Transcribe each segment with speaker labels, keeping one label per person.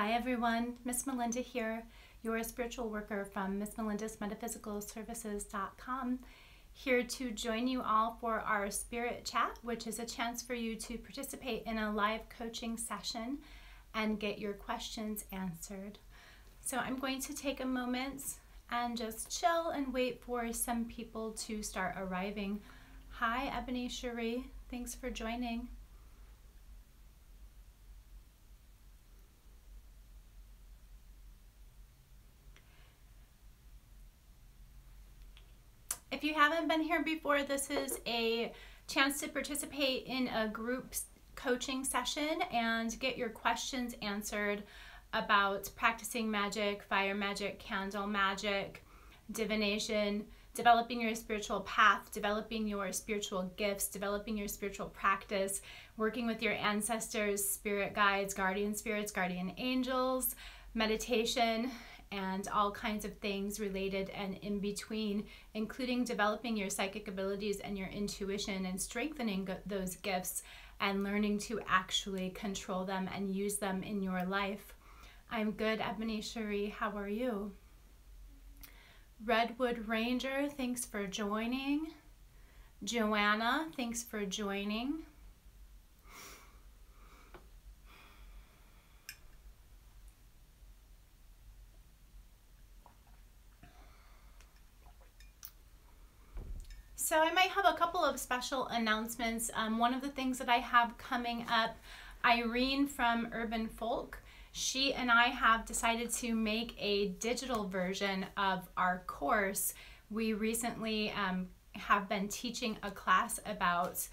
Speaker 1: Hi everyone, Miss Melinda here, your spiritual worker from Miss Melinda's Metaphysical Services.com, here to join you all for our spirit chat, which is a chance for you to participate in a live coaching session and get your questions answered. So I'm going to take a moment and just chill and wait for some people to start arriving. Hi, Ebony Cherie, thanks for joining. If you haven't been here before, this is a chance to participate in a group coaching session and get your questions answered about practicing magic, fire magic, candle magic, divination, developing your spiritual path, developing your spiritual gifts, developing your spiritual practice, working with your ancestors, spirit guides, guardian spirits, guardian angels, meditation, and all kinds of things related and in between, including developing your psychic abilities and your intuition and strengthening those gifts and learning to actually control them and use them in your life. I'm good, Ebony Cherie. How are you? Redwood Ranger, thanks for joining. Joanna, thanks for joining. So I might have a couple of special announcements. Um, one of the things that I have coming up, Irene from Urban Folk, she and I have decided to make a digital version of our course. We recently um, have been teaching a class about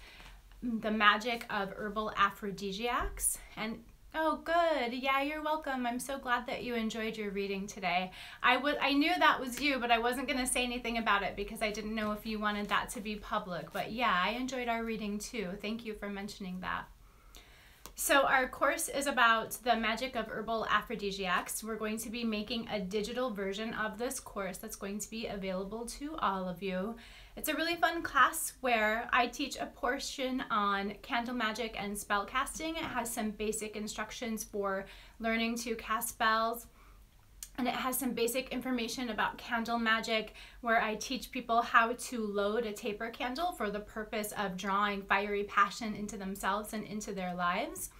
Speaker 1: the magic of herbal aphrodisiacs and Oh, good. Yeah, you're welcome. I'm so glad that you enjoyed your reading today. I was I knew that was you, but I wasn't going to say anything about it because I didn't know if you wanted that to be public. But yeah, I enjoyed our reading too. Thank you for mentioning that. So our course is about the magic of herbal aphrodisiacs. We're going to be making a digital version of this course that's going to be available to all of you. It's a really fun class where I teach a portion on candle magic and spell casting. It has some basic instructions for learning to cast spells and it has some basic information about candle magic where I teach people how to load a taper candle for the purpose of drawing fiery passion into themselves and into their lives.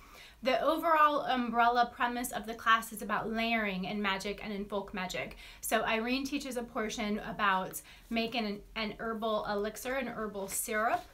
Speaker 1: The overall umbrella premise of the class is about layering in magic and in folk magic. So Irene teaches a portion about making an, an herbal elixir, an herbal syrup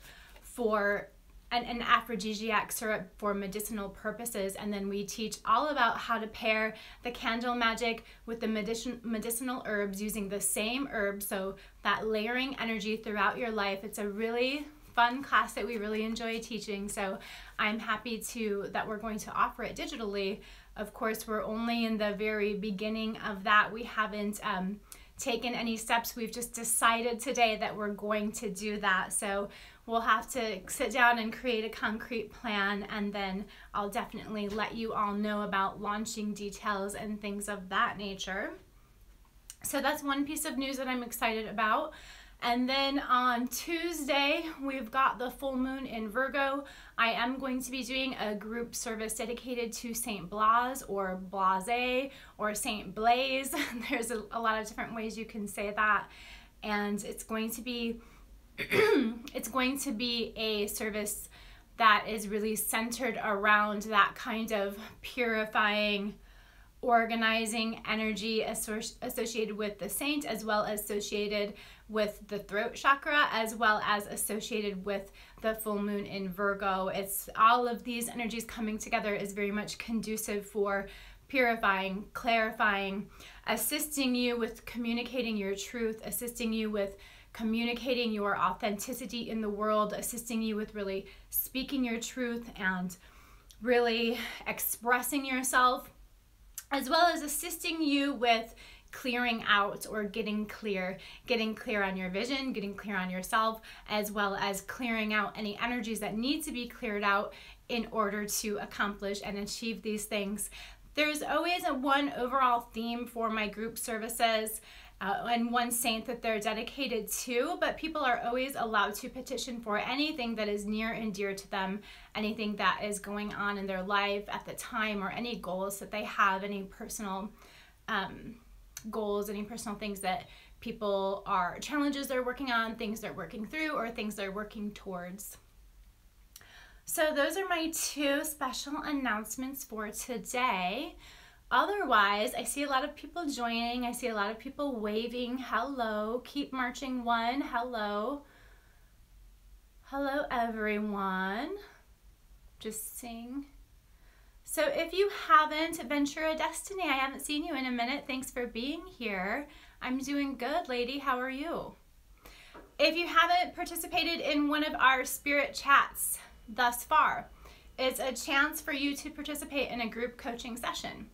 Speaker 1: for an, an aphrodisiac syrup for medicinal purposes. And then we teach all about how to pair the candle magic with the medicin, medicinal herbs using the same herbs. So that layering energy throughout your life. It's a really fun class that we really enjoy teaching. So I'm happy to that we're going to offer it digitally. Of course, we're only in the very beginning of that. We haven't um, taken any steps. We've just decided today that we're going to do that. So we'll have to sit down and create a concrete plan and then I'll definitely let you all know about launching details and things of that nature. So that's one piece of news that I'm excited about. And then on Tuesday, we've got the full moon in Virgo. I am going to be doing a group service dedicated to Saint Blaise or Blase or Saint Blaise. There's a, a, lot of different ways you can say that. And it's going to be it's going to be a service that is really centered around that kind of purifying organizing energy associated with the saint as well as associated with the throat chakra as well as associated with the full moon in Virgo. It's all of these energies coming together is very much conducive for purifying, clarifying, assisting you with communicating your truth, assisting you with communicating your authenticity in the world, assisting you with really speaking your truth and really expressing yourself, as well as assisting you with clearing out or getting clear, getting clear on your vision, getting clear on yourself, as well as clearing out any energies that need to be cleared out in order to accomplish and achieve these things. There's always a one overall theme for my group services uh, and one saint that they're dedicated to, but people are always allowed to petition for anything that is near and dear to them, anything that is going on in their life at the time, or any goals that they have, any personal um, goals, any personal things that people are challenges they're working on, things they're working through, or things they're working towards. So, those are my two special announcements for today. Otherwise, I see a lot of people joining. I see a lot of people waving. Hello. Keep marching one. Hello. Hello, everyone. Just sing. So, if you haven't, Ventura Destiny, I haven't seen you in a minute. Thanks for being here. I'm doing good, lady. How are you? If you haven't participated in one of our spirit chats thus far, it's a chance for you to participate in a group coaching session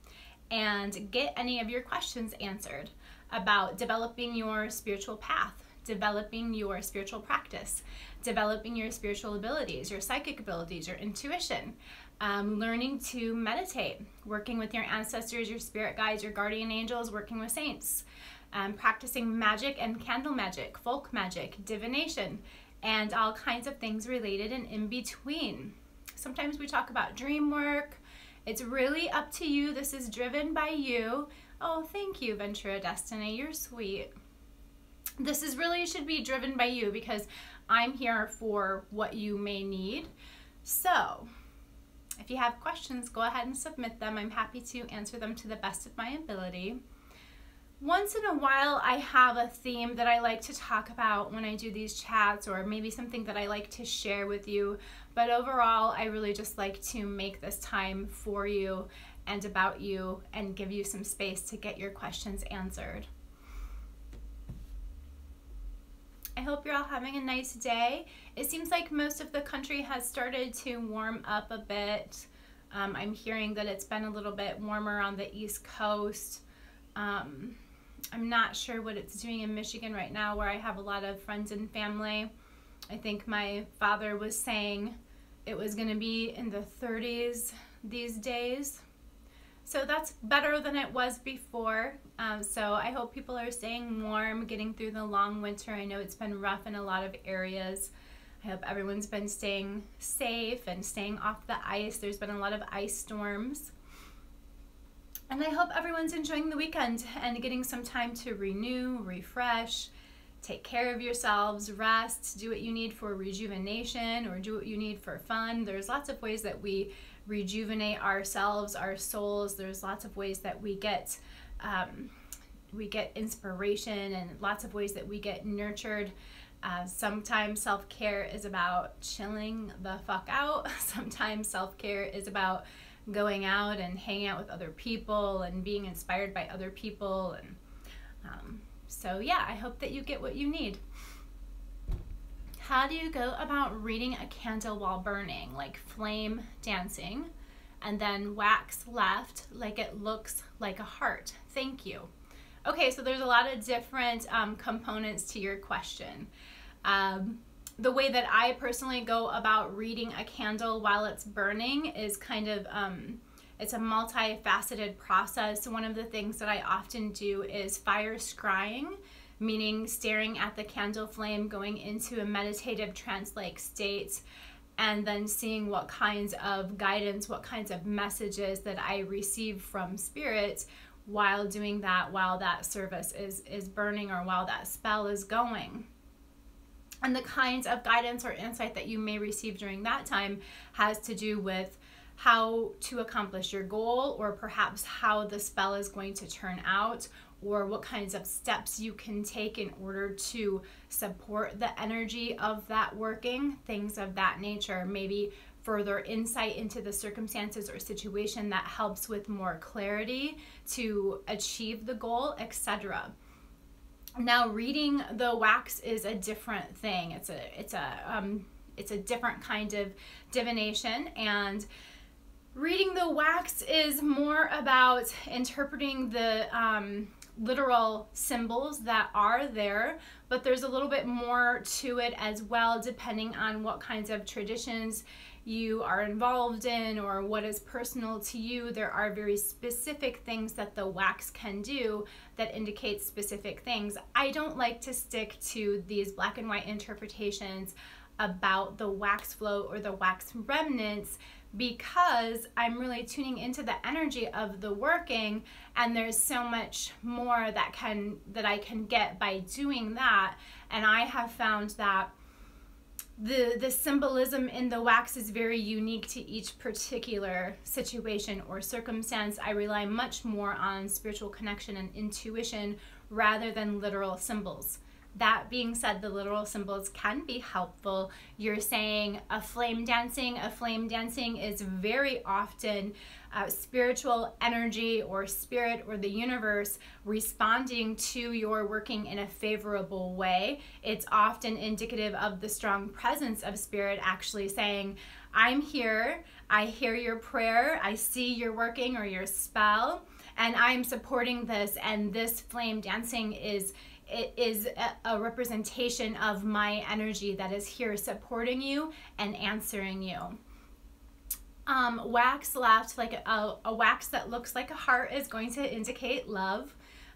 Speaker 1: and get any of your questions answered about developing your spiritual path, developing your spiritual practice, developing your spiritual abilities, your psychic abilities, your intuition, um, learning to meditate, working with your ancestors, your spirit guides, your guardian angels, working with saints, um, practicing magic and candle magic, folk magic, divination, and all kinds of things related and in between. Sometimes we talk about dream work, it's really up to you. This is driven by you. Oh, thank you, Ventura Destiny. You're sweet. This is really should be driven by you because I'm here for what you may need. So, if you have questions, go ahead and submit them. I'm happy to answer them to the best of my ability. Once in a while, I have a theme that I like to talk about when I do these chats, or maybe something that I like to share with you. But overall, I really just like to make this time for you and about you and give you some space to get your questions answered. I hope you're all having a nice day. It seems like most of the country has started to warm up a bit. Um, I'm hearing that it's been a little bit warmer on the East Coast. Um, I'm not sure what it's doing in Michigan right now, where I have a lot of friends and family. I think my father was saying it was going to be in the 30s these days. So that's better than it was before. Um, so I hope people are staying warm, getting through the long winter. I know it's been rough in a lot of areas. I hope everyone's been staying safe and staying off the ice. There's been a lot of ice storms. And I hope everyone's enjoying the weekend and getting some time to renew, refresh, take care of yourselves, rest, do what you need for rejuvenation or do what you need for fun. There's lots of ways that we rejuvenate ourselves, our souls. There's lots of ways that we get um, we get inspiration and lots of ways that we get nurtured. Uh, sometimes self care is about chilling the fuck out. Sometimes self care is about going out and hanging out with other people and being inspired by other people and um, so yeah i hope that you get what you need. How do you go about reading a candle while burning? Like flame dancing and then wax left like it looks like a heart. Thank you. Okay so there's a lot of different um, components to your question. Um, the way that I personally go about reading a candle while it's burning is kind of um, it's a multifaceted process. One of the things that I often do is fire scrying, meaning staring at the candle flame, going into a meditative trance-like state, and then seeing what kinds of guidance, what kinds of messages that I receive from spirit while doing that, while that service is is burning or while that spell is going and the kinds of guidance or insight that you may receive during that time has to do with how to accomplish your goal or perhaps how the spell is going to turn out or what kinds of steps you can take in order to support the energy of that working, things of that nature. Maybe further insight into the circumstances or situation that helps with more clarity to achieve the goal, etc. Now reading the wax is a different thing. It's a it's a um, it's a different kind of divination and reading the wax is more about interpreting the um, literal symbols that are there, but there's a little bit more to it as well, depending on what kinds of traditions you are involved in or what is personal to you. There are very specific things that the wax can do that indicate specific things. I don't like to stick to these black and white interpretations about the wax flow or the wax remnants because I'm really tuning into the energy of the working and there's so much more that can that I can get by doing that and I have found that the the symbolism in the wax is very unique to each particular situation or circumstance. I rely much more on spiritual connection and intuition rather than literal symbols. That being said, the literal symbols can be helpful. You're saying a flame dancing. A flame dancing is very often uh, spiritual energy or spirit or the universe responding to your working in a favorable way. It's often indicative of the strong presence of spirit actually saying, I'm here, I hear your prayer, I see your working or your spell, and I'm supporting this, and this flame dancing is it is a, representation of my energy that is here supporting you and answering you. Um, wax left, like a, a, wax that looks like a heart, is going to indicate love.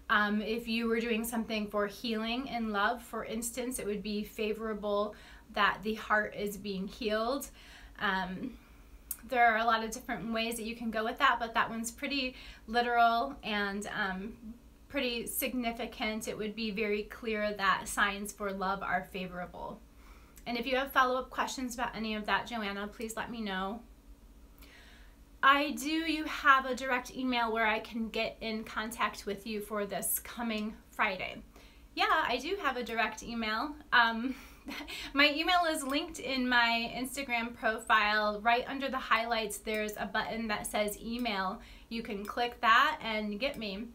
Speaker 1: Um, if you were doing something for healing and love, for instance, it would be favorable that the heart is being healed. Um, there are a lot of different ways that you can go with that, but that one's pretty literal and um, pretty significant, it would be very clear that signs for love are favorable. And if you have follow up questions about any of that, Joanna, please let me know. I do you have a direct email where I can get in contact with you for this coming Friday? Yeah, I do have a direct email. Um, my email is linked in my Instagram profile. Right under the highlights, there's a button that says email. You can click that and get me.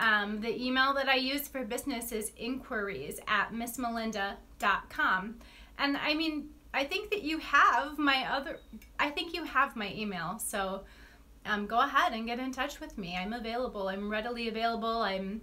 Speaker 1: Um, the email that I use for business is inquiries at missmelinda.com. And I mean, I think that you have my other, I think you have my email. So um, go ahead and get in touch with me. I'm available. I'm readily available. I'm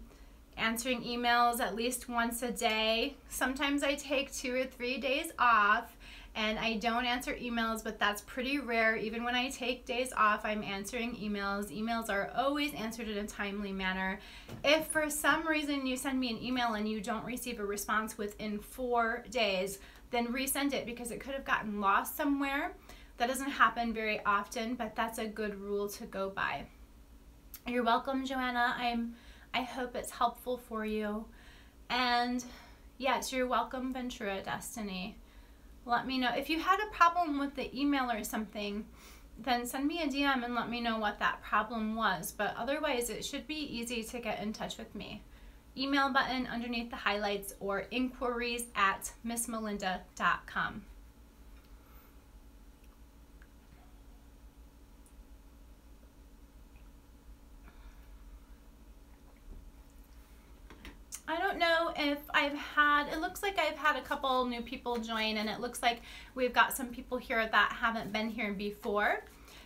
Speaker 1: answering emails at least once a day. Sometimes I take two or three days off and I don't answer emails, but that's pretty rare. Even when I take days off, I'm answering emails. Emails are always answered in a timely manner. If for some reason you send me an email and you don't receive a response within four days, then resend it because it could have gotten lost somewhere. That doesn't happen very often, but that's a good rule to go by. You're welcome, Joanna. I'm I hope it's helpful for you. And yes, you're welcome, Ventura Destiny let me know. If you had a problem with the email or something, then send me a DM and let me know what that problem was. But otherwise, it should be easy to get in touch with me. Email button underneath the highlights or inquiries at missmelinda.com. I don't know if I've had, it looks like I've had a couple new people join and it looks like we've got some people here that haven't been here before.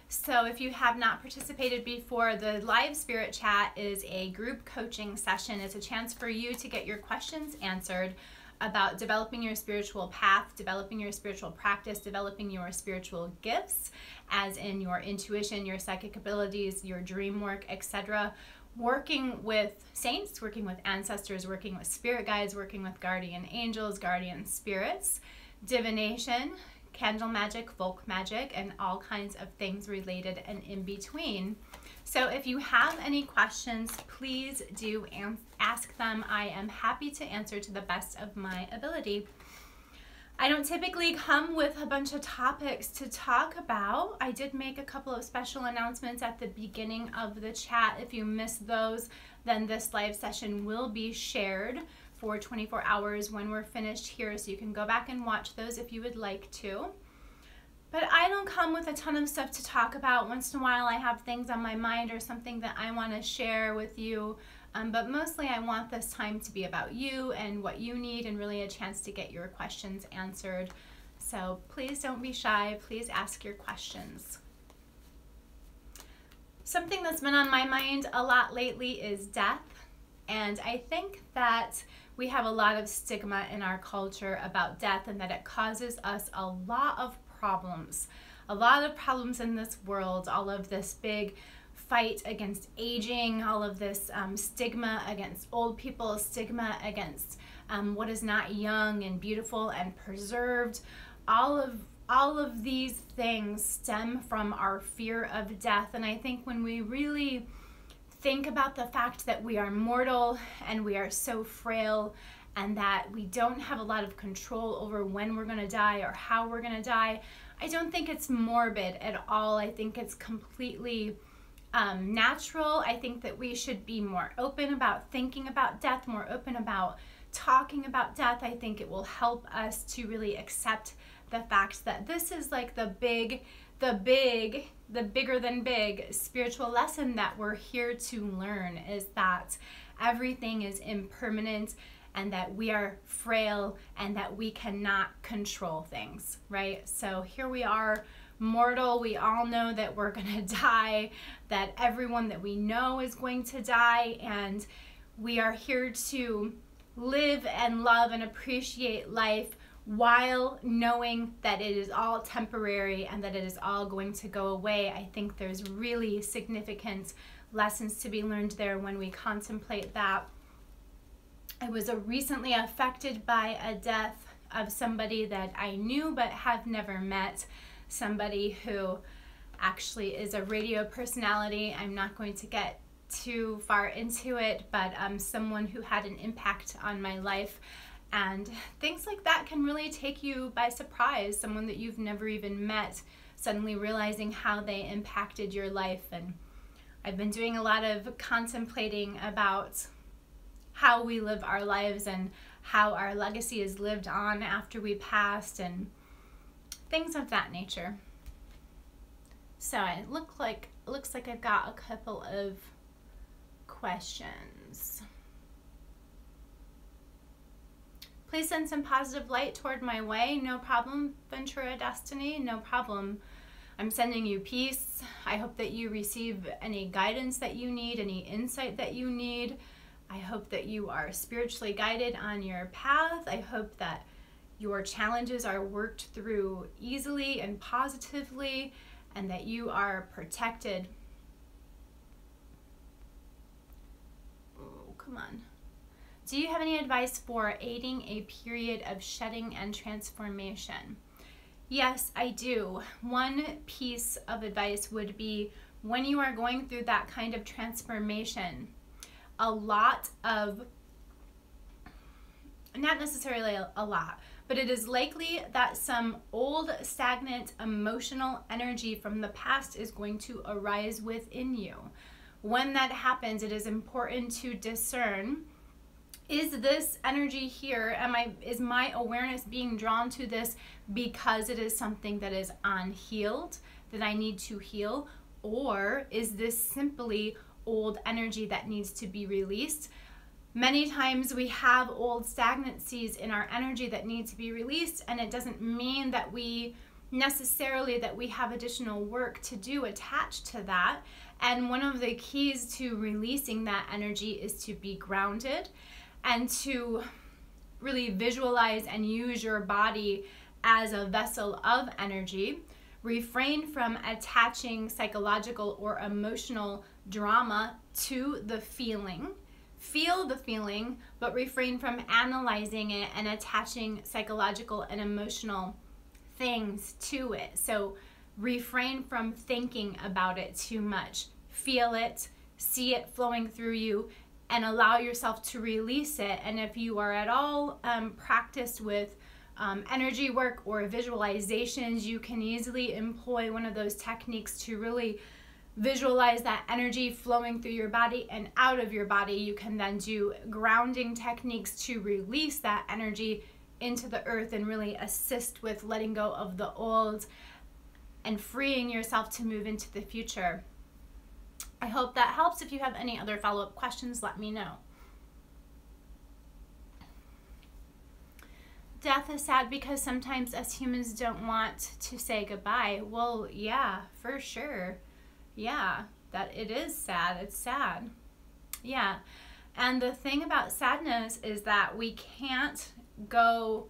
Speaker 1: So if you have not participated before, the live spirit chat is a group coaching session. It's a chance for you to get your questions answered about developing your spiritual path, developing your spiritual practice, developing your spiritual gifts, as in your intuition, your psychic abilities, your dream work, etc working with saints, working with ancestors, working with spirit guides, working with guardian angels, guardian spirits, divination, candle magic, folk magic, and all kinds of things related and in between. So if you have any questions, please do ask them. I am happy to answer to the best of my ability. I don't typically come with a bunch of topics to talk about. I did make a couple of special announcements at the beginning of the chat. If you missed those, then this live session will be shared for 24 hours when we're finished here, so you can go back and watch those if you would like to. But I don't come with a ton of stuff to talk about. Once in a while, I have things on my mind or something that I want to share with you um, but mostly I want this time to be about you and what you need and really a chance to get your questions answered. So please don't be shy. Please ask your questions. Something that's been on my mind a lot lately is death. And I think that we have a lot of stigma in our culture about death and that it causes us a lot of problems. a lot of problems in this world, all of this big fight against aging, all of this um, stigma against old people, stigma against um, what is not young and beautiful and preserved. All of all of these things stem from our fear of death, and I think when we really think about the fact that we are mortal and we are so frail and that we don't have a lot of control over when we're going to die or how we're going to die, I don't think it's morbid at all. I think it's completely um, natural. I think that we should be more open about thinking about death, more open about talking about death. I think it will help us to really accept the fact that this is like the big, the big, the bigger than big spiritual lesson that we're here to learn is that everything is impermanent and that we are frail and that we cannot control things, right? So here we are mortal. We all know that we're going to die, that everyone that we know is going to die, and we are here to live and love and appreciate life while knowing that it is all temporary and that it is all going to go away. I think there's really significant lessons to be learned there when we contemplate that. I was recently affected by a death of somebody that I knew but have never met somebody who actually is a radio personality. I'm not going to get too far into it, but um, someone who had an impact on my life. And things like that can really take you by surprise. Someone that you've never even met, suddenly realizing how they impacted your life. And I've been doing a lot of contemplating about how we live our lives and how our legacy is lived on after we passed and things of that nature. So it look like looks like I've got a couple of questions. Please send some positive light toward my way. No problem, Ventura Destiny. No problem. I'm sending you peace. I hope that you receive any guidance that you need, any insight that you need. I hope that you are spiritually guided on your path. I hope that your challenges are worked through easily and positively, and that you are protected. Oh, come on. Do you have any advice for aiding a period of shedding and transformation? Yes, I do. One piece of advice would be when you are going through that kind of transformation, a lot of, not necessarily a, a lot, but it is likely that some old, stagnant emotional energy from the past is going to arise within you. When that happens, it is important to discern is this energy here am i is my awareness being drawn to this because it is something that is unhealed that i need to heal or is this simply old energy that needs to be released Many times we have old stagnancies in our energy that need to be released, and it doesn't mean that we necessarily that we have additional work to do attached to that. And one of the keys to releasing that energy is to be grounded and to really visualize and use your body as a vessel of energy. Refrain from attaching psychological or emotional drama to the feeling Feel the feeling, but refrain from analyzing it and attaching psychological and emotional things to it. So refrain from thinking about it too much. Feel it, see it flowing through you, and allow yourself to release it. And if you are at all um, practiced with um, energy work or visualizations, you can easily employ one of those techniques to really visualize that energy flowing through your body and out of your body. You can then do grounding techniques to release that energy into the earth and really assist with letting go of the old and freeing yourself to move into the future. I hope that helps. If you have any other follow up questions, let me know. Death is sad because sometimes us humans don't want to say goodbye. Well, yeah, for sure yeah, that it is sad. It's sad. Yeah. And the thing about sadness is that we can't go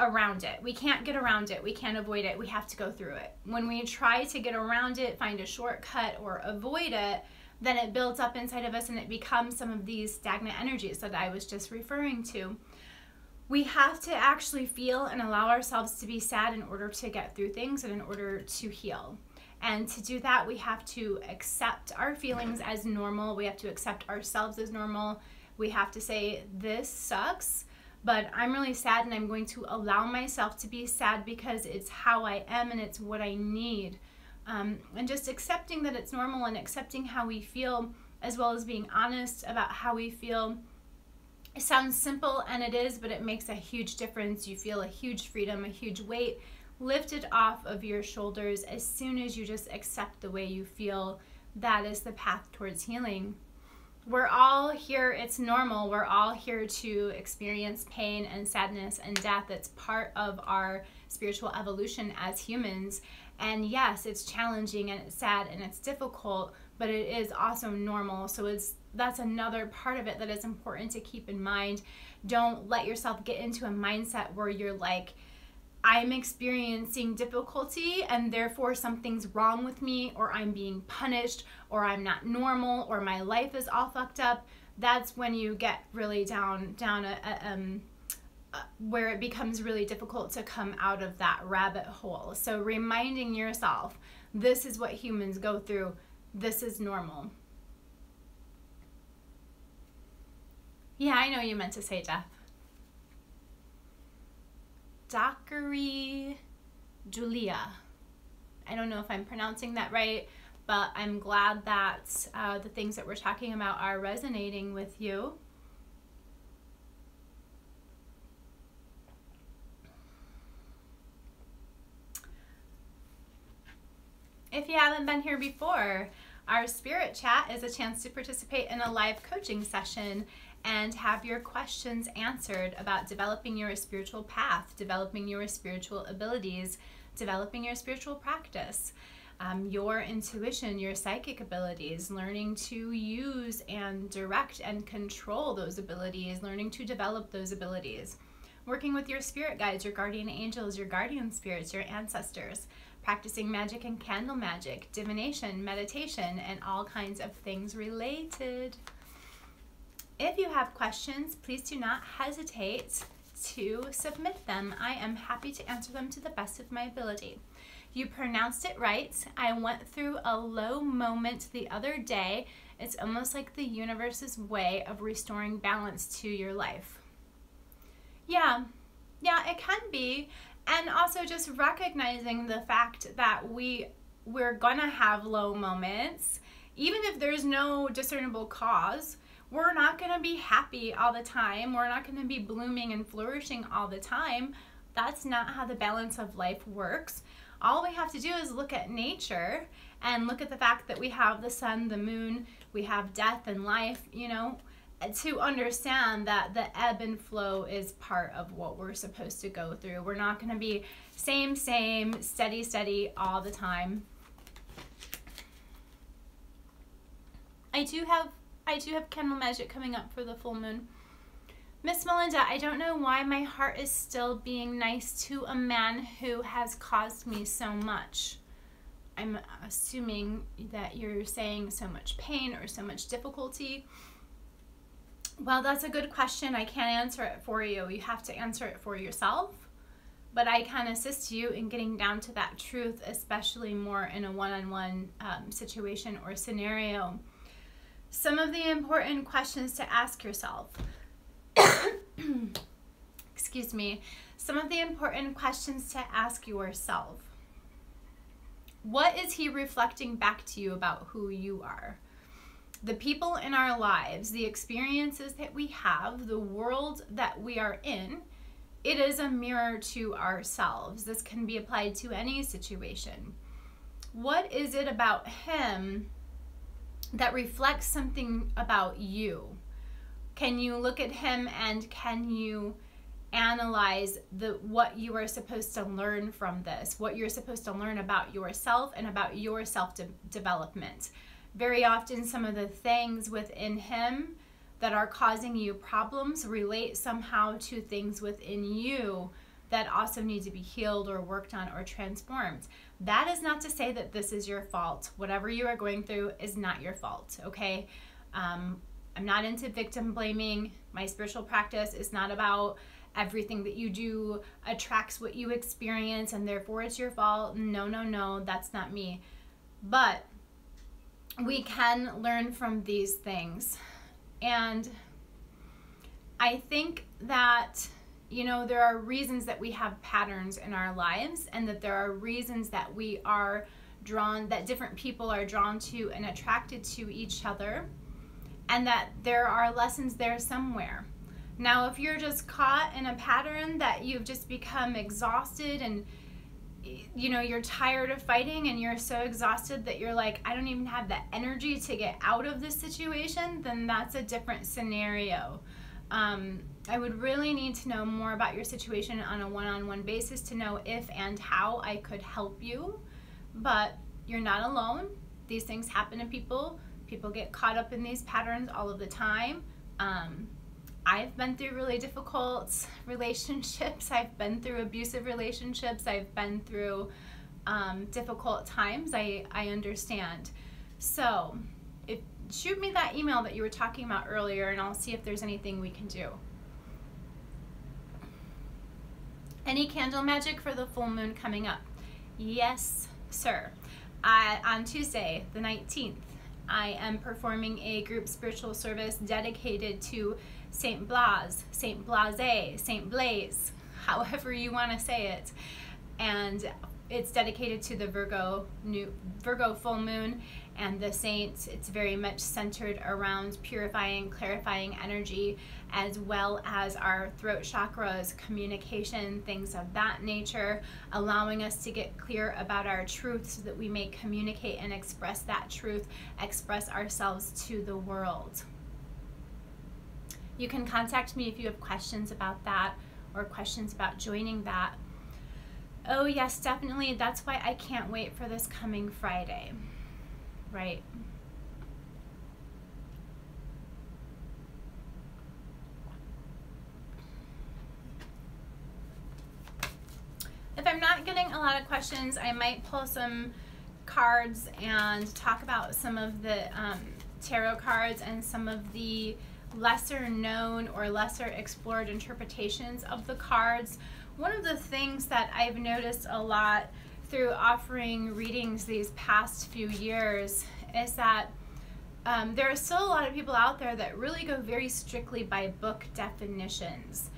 Speaker 1: around it. We can't get around it. We can't avoid it. We have to go through it. When we try to get around it, find a shortcut, or avoid it, then it builds up inside of us and it becomes some of these stagnant energies that I was just referring to. We have to actually feel and allow ourselves to be sad in order to get through things and in order to heal. And to do that, we have to accept our feelings as normal. We have to accept ourselves as normal. We have to say, This sucks but I'm really sad and I'm going to allow myself to be sad because it's how I am and it's what I need. Um, and just accepting that it's normal and accepting how we feel, as well as being honest about how we feel. It sounds simple and it is, but it makes a huge difference. You feel a huge freedom, a huge weight lifted off of your shoulders as soon as you just accept the way you feel. That is the path towards healing we're all here, it's normal. We're all here to experience pain and sadness and death. It's part of our spiritual evolution as humans. And yes, it's challenging and it's sad and it's difficult, but it is also normal. So it's that's another part of it that is important to keep in mind. Don't let yourself get into a mindset where you're like, I'm experiencing difficulty and therefore something's wrong with me, or I'm being punished, or I'm not normal, or my life is all fucked up, that's when you get really down down a, a um, where it becomes really difficult to come out of that rabbit hole. So reminding yourself, this is what humans go through. This is normal. Yeah, I know you meant to say death. Zachary Julia. I don't know if I'm pronouncing that right, but I'm glad that uh, the things that we're talking about are resonating with you. If you haven't been here before, our spirit chat is a chance to participate in a live coaching session and have your questions answered about developing your spiritual path, developing your spiritual abilities, developing your spiritual practice, um, your intuition, your psychic abilities, learning to use and direct and control those abilities, learning to develop those abilities, working with your spirit guides, your guardian angels, your guardian spirits, your ancestors. Practicing magic and candle magic, divination, meditation, and all kinds of things related. If you have questions, please do not hesitate to submit them. I am happy to answer them to the best of my ability. You pronounced it right. I went through a low moment the other day. It's almost like the universe's way of restoring balance to your life. Yeah, yeah, it can be. And also just recognizing the fact that we we're gonna have low moments, even if there's no discernible cause we're not going to be happy all the time. We're not going to be blooming and flourishing all the time. That's not how the balance of life works. All we have to do is look at nature and look at the fact that we have the sun, the moon, we have death and life, you know, to understand that the ebb and flow is part of what we're supposed to go through. We're not going to be same, same, steady, steady all the time. I do have I do have candle magic coming up for the full moon. Miss Melinda, I don't know why my heart is still being nice to a man who has caused me so much. I'm assuming that you're saying so much pain or so much difficulty. Well, that's a good question. I can't answer it for you. You have to answer it for yourself. But I can assist you in getting down to that truth, especially more in a one on one situation or scenario. Some of the important questions to ask yourself. Excuse me. Some of the important questions to ask yourself. What is he reflecting back to you about who you are? The people in our lives, the experiences that we have, the world that we are in, it is a mirror to ourselves. This can be applied to any situation. What is it about him that reflects something about you? Can you look at him and can you analyze the what you are supposed to learn from this, what you're supposed to learn about yourself and about your self de-? Very often some of the things within him that are causing you problems relate somehow to things within you that also need to be healed or worked on or transformed. That is not to say that this is your fault. Whatever you are going through is not your fault, okay? Um, I'm not into victim blaming. My spiritual practice is not about everything that you do attracts what you experience and therefore it's your fault. No, no, no, that's not me. But we can learn from these things. And I think that, you know, there are reasons that we have patterns in our lives and that there are reasons that we are drawn, that different people are drawn to and attracted to each other, and that there are lessons there somewhere. Now, if you're just caught in a pattern that you've just become exhausted and you know you're tired of fighting and you're so exhausted that you're like I don't even have the energy to get out of this situation, then that's a different scenario. Um, I would really need to know more about your situation on a one-on-one basis to know if and how I could help you. But you're not alone. These things happen to people. People get caught up in these patterns all of the time. Um, I've been through really difficult relationships. I've been through abusive relationships. I've been through um, difficult times. I, I understand. So, if, shoot me that email that you were talking about earlier, and I'll see if there's anything we can do. Any candle magic for the full moon coming up? Yes, sir. I, on Tuesday, the 19th, I am performing a group spiritual service dedicated to Saint Blas, Saint Blase, Saint Blaise, however you want to say it. And it's dedicated to the Virgo new Virgo full moon and the saints. It's very much centered around purifying, clarifying energy, as well as our throat chakras, communication, things of that nature, allowing us to get clear about our truth so that we may communicate and express that truth, express ourselves to the world. You can contact me if you have questions about that or questions about joining that. Oh, yes, definitely. That's why I can't wait for this coming Friday. Right. If I'm not getting a lot of questions, I might pull some cards and talk about some of the um, tarot cards and some of the lesser known or lesser explored interpretations of the cards. One of the things that I've noticed a lot through offering readings these past few years is that um, there are still a lot of people out there that really go very strictly by book definitions.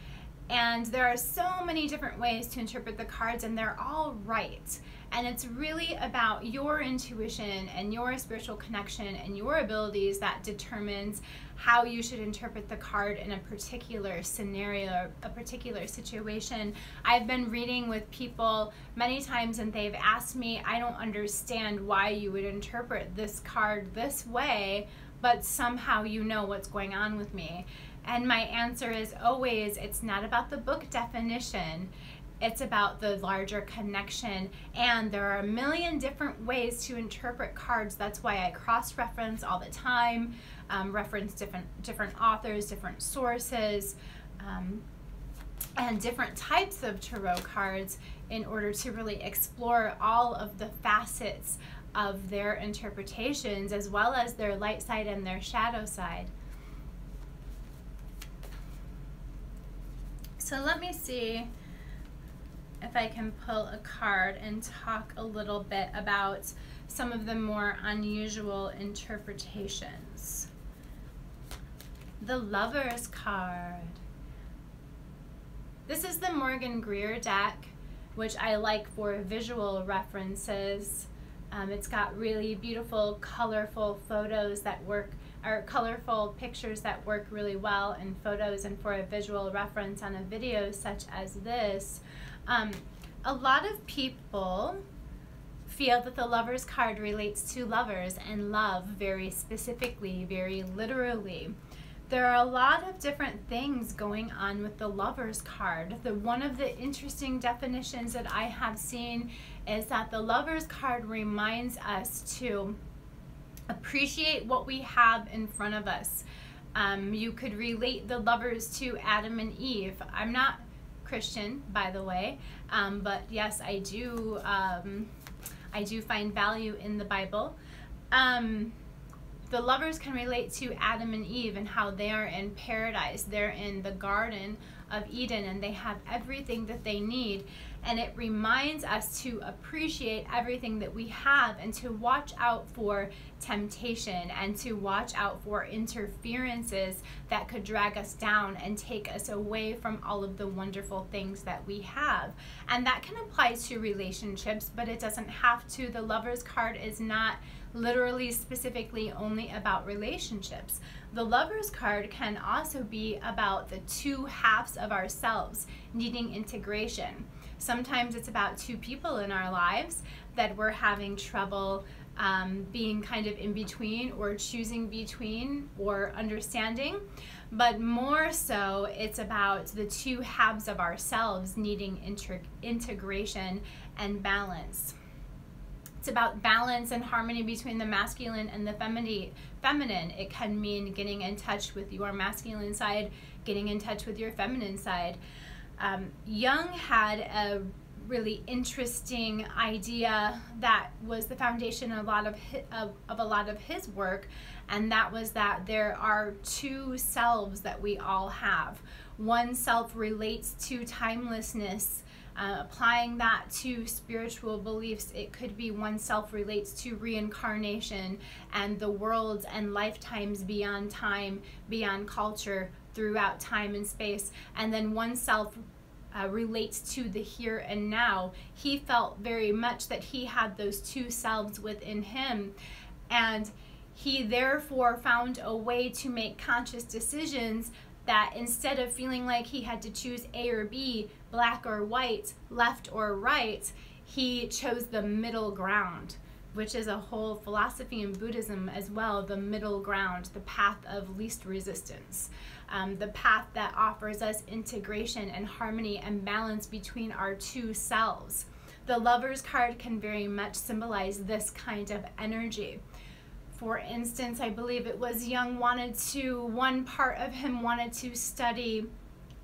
Speaker 1: And there are so many different ways to interpret the cards, and they're all right. And it's really about your intuition and your spiritual connection and your abilities that determines how you should interpret the card in a particular scenario, a particular situation. I've been reading with people many times and they've asked me, I don't understand why you would interpret this card this way, but somehow you know what's going on with me. And my answer is always it's not about the book definition. It's about the larger connection, and there are a million different ways to interpret cards. That's why I cross reference all the time um, reference different different authors, different sources, um, and different types of tarot cards in order to really explore all of the facets of their interpretations as well as their light side and their shadow side. So let me see if I can pull a card and talk a little bit about some of the more unusual interpretations the Lover's card. This is the Morgan Greer deck, which I like for visual references. Um, it's got really beautiful, colorful photos that work, or colorful pictures that work really well in photos and for a visual reference on a video such as this. Um, a lot of people feel that the lover's card relates to lovers and love very specifically, very literally there are a lot of different things going on with the lover's card. The one of the interesting definitions that I have seen is that the lover's card reminds us to appreciate what we have in front of us. Um, you could relate the lovers to Adam and Eve. I'm not Christian, by the way, um, but yes, I do. Um, I do find value in the Bible. Um, the lovers can relate to Adam and Eve and how they are in paradise. They're in the Garden of Eden and they have everything that they need. And it reminds us to appreciate everything that we have and to watch out for temptation and to watch out for interferences that could drag us down and take us away from all of the wonderful things that we have. And that can apply to relationships, but it doesn't have to. The lover's card is not literally specifically only about relationships. The lover's card can also be about the two halves of ourselves needing integration. Sometimes it's about two people in our lives that we're having trouble um, being kind of in between or choosing between or understanding. But more so, it's about the two halves of ourselves needing integration and balance. It's about balance and harmony between the masculine and the. Feminine. It can mean getting in touch with your masculine side, getting in touch with your feminine side. Um, had a really interesting idea that was the foundation of a lot of, his, of, of a lot of his work, and that was that there are two selves that we all have. One self relates to timelessness uh, applying that to spiritual beliefs, it could be oneself relates to reincarnation and the worlds and lifetimes beyond time, beyond culture, throughout time and space. And then oneself uh, relates to the here and now. He felt very much that he had those two selves within him. And he therefore found a way to make conscious decisions that instead of feeling like he had to choose A or B, black or white, left or right, he chose the middle ground, which is a whole philosophy in Buddhism as well the middle ground, the path of least resistance, um, the path that offers us integration and harmony and balance between our two selves. The lover's card can very much symbolize this kind of energy for instance, I believe it was Jung wanted to, one part of him wanted to study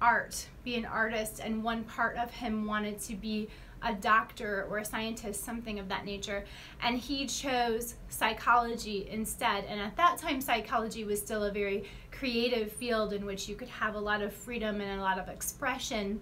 Speaker 1: art, be an artist, and one part of him wanted to be a doctor or a scientist, something of that nature. And he chose psychology instead. And at that time, psychology was still a very creative field in which you could have a lot of freedom and a lot of expression.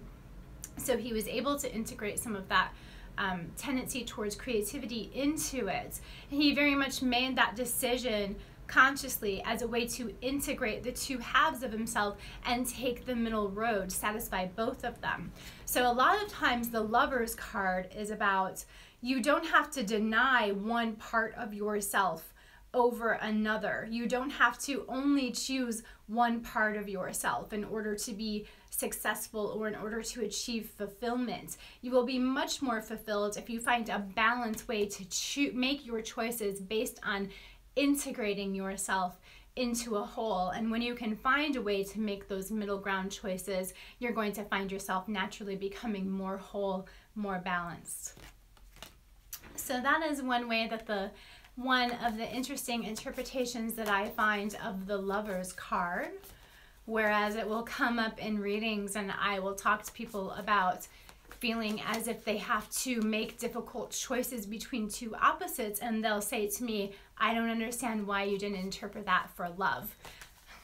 Speaker 1: So he was able to integrate some of that um, tendency towards creativity into it. And he very much made that decision consciously as a way to integrate the two halves of himself and take the middle road, satisfy both of them. So, a lot of times, the lover's card is about you don't have to deny one part of yourself over another. You don't have to only choose one part of yourself in order to be successful or in order to achieve fulfillment. You will be much more fulfilled if you find a balanced way to make your choices based on integrating yourself into a whole. And when you can find a way to make those middle ground choices, you're going to find yourself naturally becoming more whole, more balanced. So, that is one way that the one of the interesting interpretations that I find of the lover's card whereas it will come up in readings and I will talk to people about feeling as if they have to make difficult choices between two opposites and they'll say to me i don't understand why you didn't interpret that for love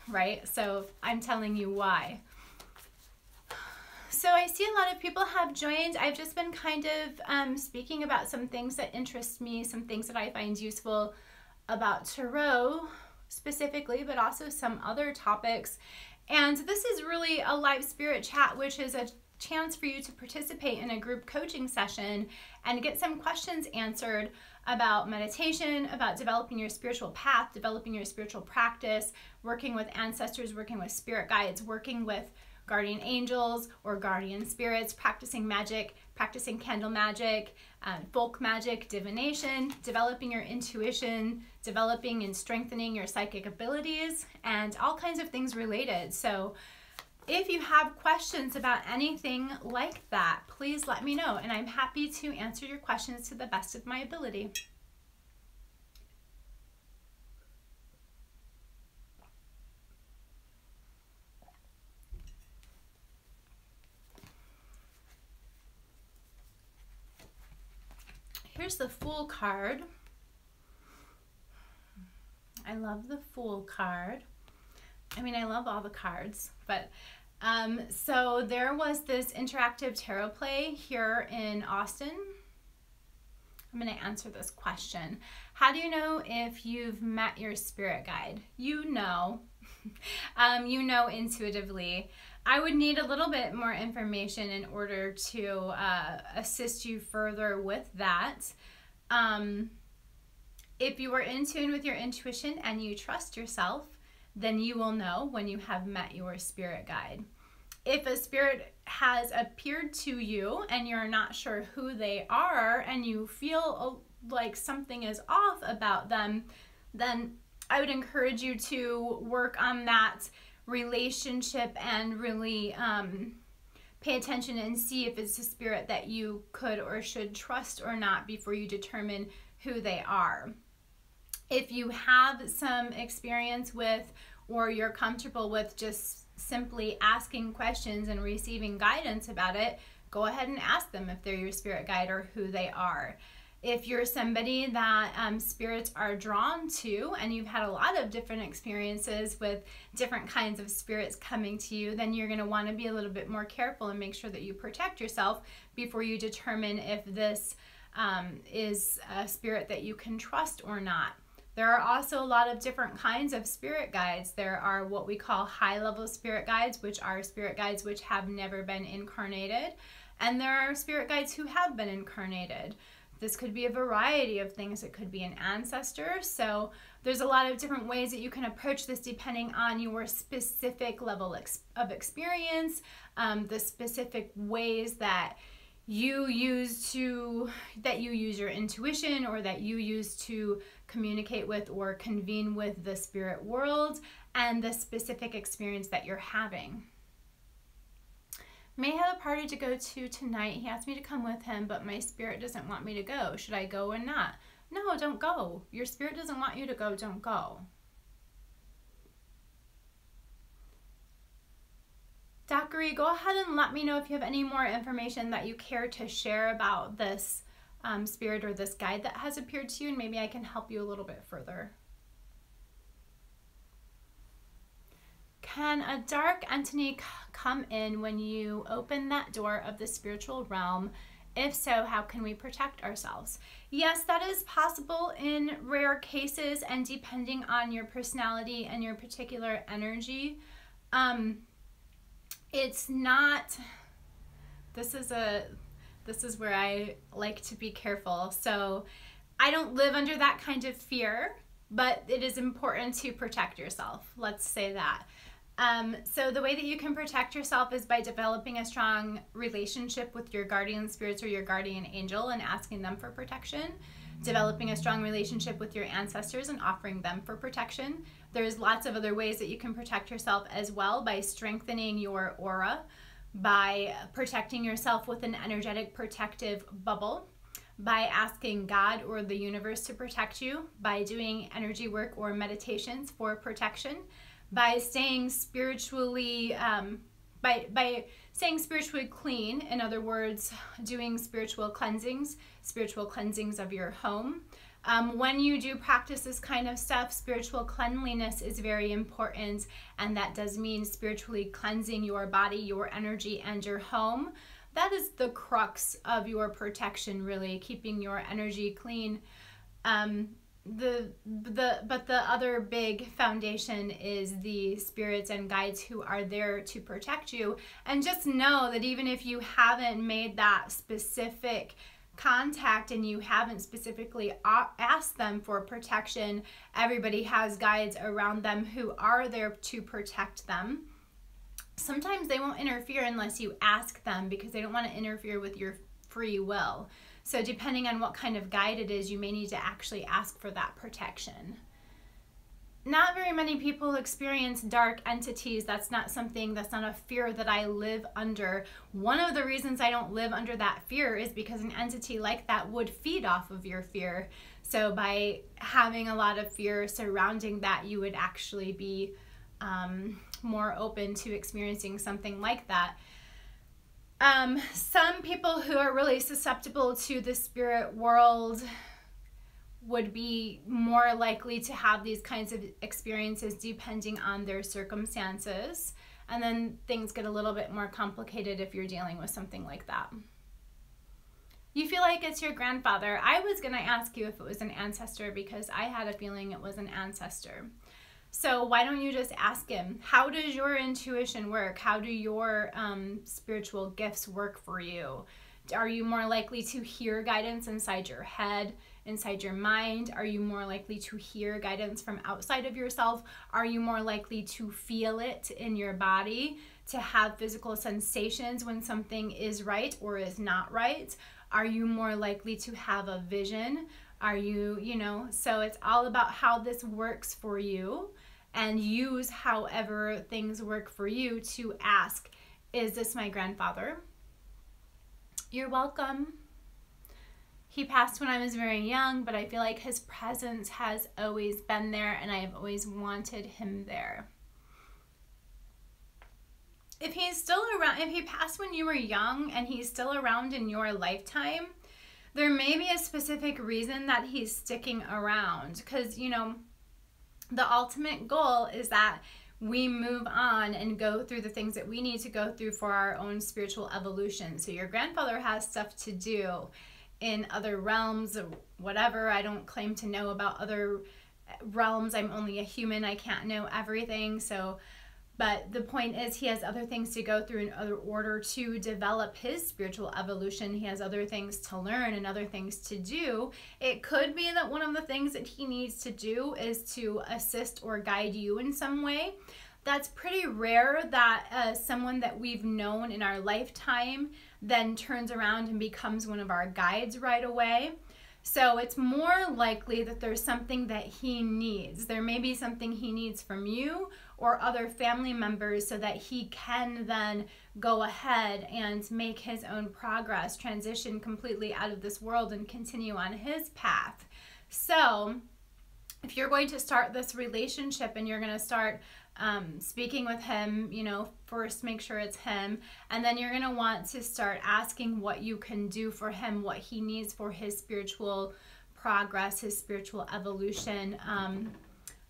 Speaker 1: right? So i'm telling you why. So i see a lot of people have joined. I've just been kind of um, speaking about some things that interest me some things that i find useful about tarot specifically but also some other topics. And this is really a live spirit chat, which is a chance for you to participate in a group coaching session and get some questions answered about meditation, about developing your spiritual path, developing your spiritual practice, working with ancestors, working with spirit guides, working with guardian angels or guardian spirits, practicing magic, practicing candle magic, um, folk magic, divination, developing your intuition, developing and strengthening your psychic abilities, and all kinds of things related. So, if you have questions about anything like that, please let me know and I'm happy to answer your questions to the best of my ability. Here's the Fool card. I love the Fool card. I mean, I love all the cards, but um, so there was this interactive tarot play here in Austin. I'm going to answer this question. How do you know if you've met your spirit guide? You know. um, you know intuitively. I would need a little bit more information in order to uh, assist you further with that. Um, if you are in tune with your intuition and you trust yourself, then you will know when you have met your spirit guide. If a spirit has appeared to you and you're not sure who they are and you feel like something is off about them, then I would encourage you to work on that relationship and really um, pay attention and see if it's a spirit that you could or should trust or not before you determine who they are. If you have some experience with or you're comfortable with just simply asking questions and receiving guidance about it, go ahead and ask them if they're your spirit guide or who they are. If you're somebody that um, spirits are drawn to and you've had a lot of different experiences with different kinds of spirits coming to you, then you're going to want to be a little bit more careful and make sure that you protect yourself before you determine if this um, is a spirit that you can trust or not. There are also a lot of different kinds of spirit guides. There are what we call high level spirit guides, which are spirit guides which have never been incarnated. And there are spirit guides who have been incarnated. This could be a variety of things. It could be an ancestor. So there's a lot of different ways that you can approach this depending on your specific level of experience, um, the specific ways that you use to that you use your intuition or that you use to communicate with or convene with the spirit world and the specific experience that you're having. May have a party to go to tonight. He asked me to come with him, but my spirit doesn't want me to go. Should I go or not? No, don't go. Your spirit doesn't want you to go. Don't go. Dockery, go ahead and let me know if you have any more information that you care to share about this um, spirit or this guide that has appeared to you, and maybe I can help you a little bit further. Can a dark entity come in when you open that door of the spiritual realm? If so, how can we protect ourselves? Yes, that is possible in rare cases and depending on your personality and your particular energy. Um, it's not, this is a this is where I like to be careful. So I don't live under that kind of fear, but it is important to protect yourself. Let's say that. Um, so the way that you can protect yourself is by developing a strong relationship with your guardian spirits or your guardian angel and asking them for protection. Developing a strong relationship with your ancestors and offering them for protection. There's lots of other ways that you can protect yourself as well by strengthening your aura by protecting yourself with an energetic protective bubble, by asking God or the universe to protect you, by doing energy work or meditations for protection, by staying spiritually, um, by, by staying spiritually clean, in other words, doing spiritual cleansings, spiritual cleansings of your home, um, when you do practice this kind of stuff, spiritual cleanliness is very important, and that does mean spiritually cleansing your body, your energy, and your home. That is the crux of your protection, really, keeping your energy clean. Um, the the but the other big foundation is the spirits and guides who are there to protect you and just know that even if you haven't made that specific contact and you haven't specifically asked them for protection, everybody has guides around them who are there to protect them. Sometimes they won't interfere unless you ask them because they don't want to interfere with your free will. So, depending on what kind of guide it is, you may need to actually ask for that protection not very many people experience dark entities. That's not something, that's not a fear that I live under. One of the reasons I don't live under that fear is because an entity like that would feed off of your fear. So, by having a lot of fear surrounding that, you would actually be um, more open to experiencing something like that. Um, some people who are really susceptible to the spirit world would be more likely to have these kinds of experiences depending on their circumstances. And then things get a little bit more complicated if you're dealing with something like that. You feel like it's your grandfather. I was going to ask you if it was an ancestor because I had a feeling it was an ancestor. So why don't you just ask him, how does your intuition work? How do your um, spiritual gifts work for you? Are you more likely to hear guidance inside your head? Inside your mind? Are you more likely to hear guidance from outside of yourself? Are you more likely to feel it in your body, to have physical sensations when something is right or is not right? Are you more likely to have a vision? Are you, you know, so it's all about how this works for you and use however things work for you to ask, is this my grandfather? You're welcome. He passed when I was very young, but I feel like his presence has always been there and I have always wanted him there. If he's still around, if he passed when you were young and he's still around in your lifetime, there may be a specific reason that he's sticking around. Because, you know, the ultimate goal is that we move on and go through the things that we need to go through for our own spiritual evolution. So your grandfather has stuff to do in other realms or whatever. I don't claim to know about other realms. I'm only a human. I can't know everything. So, but the point is, he has other things to go through in order to develop his spiritual evolution. He has other things to learn and other things to do. It could be that one of the things that he needs to do is to assist or guide you in some way. That's pretty rare that uh, someone that we've known in our lifetime then turns around and becomes one of our guides right away. So it's more likely that there's something that he needs. There may be something he needs from you or other family members so that he can then go ahead and make his own progress, transition completely out of this world and continue on his path. So, if you're going to start this relationship and you're going to start um, speaking with him, you know, first make sure it's him. And then you're going to want to start asking what you can do for him, what he needs for his spiritual progress, his spiritual evolution. Um,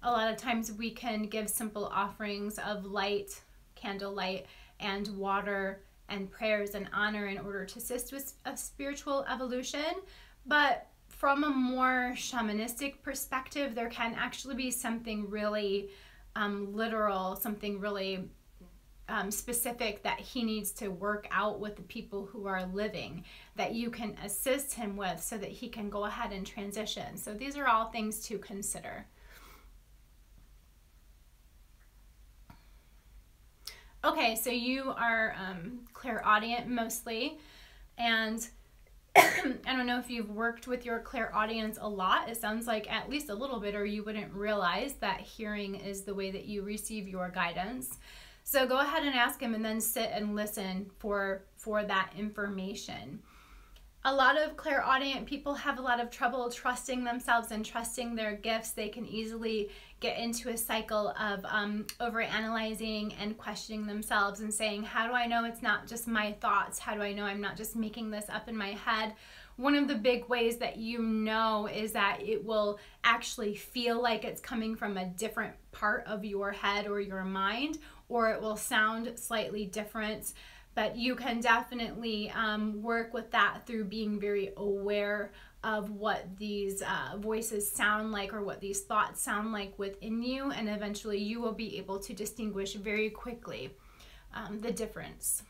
Speaker 1: a lot of times we can give simple offerings of light, candlelight, and water and prayers and honor in order to assist with a spiritual evolution. But from a more shamanistic perspective, there can actually be something really um, literal, something really um, specific that he needs to work out with the people who are living that you can assist him with so that he can go ahead and transition. So these are all things to consider. Okay, so you are um, clairaudient mostly, and I don't know if you've worked with your clairaudience a lot. It sounds like at least a little bit, or you wouldn't realize that hearing is the way that you receive your guidance. So go ahead and ask him and then sit and listen for for that information a lot of clairaudient people have a lot of trouble trusting themselves and trusting their gifts. They can easily get into a cycle of um, over analyzing and questioning themselves and saying, How do I know it's not just my thoughts? How do I know I'm not just making this up in my head? One of the big ways that you know is that it will actually feel like it's coming from a different part of your head or your mind, or it will sound slightly different but you can definitely um, work with that through being very aware of what these uh, voices sound like or what these thoughts sound like within you and eventually you will be able to distinguish very quickly um, the difference